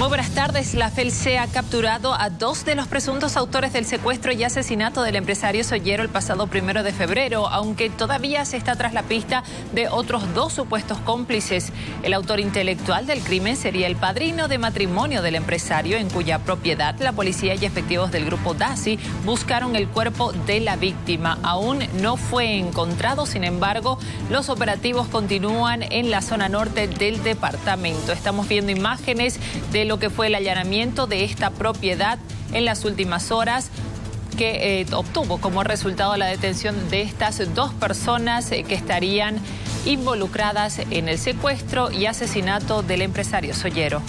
Muy buenas tardes. La FELCE ha capturado a dos de los presuntos autores del secuestro y asesinato del empresario Sollero el pasado primero de febrero, aunque todavía se está tras la pista de otros dos supuestos cómplices. El autor intelectual del crimen sería el padrino de matrimonio del empresario, en cuya propiedad la policía y efectivos del grupo DASI buscaron el cuerpo de la víctima. Aún no fue encontrado, sin embargo, los operativos continúan en la zona norte del departamento. Estamos viendo imágenes del lo que fue el allanamiento de esta propiedad en las últimas horas que eh, obtuvo como resultado la detención de estas dos personas eh, que estarían involucradas en el secuestro y asesinato del empresario Sollero.